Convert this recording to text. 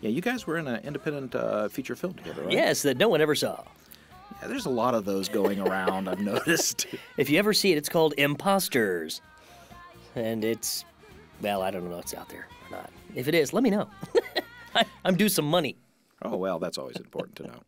Yeah, you guys were in an independent uh, feature film together, right? Yes, that no one ever saw. Yeah, there's a lot of those going around. I've noticed. If you ever see it, it's called Imposters. And it's, well, I don't know if it's out there or not. If it is, let me know. I, I'm due some money. Oh well, that's always important to know.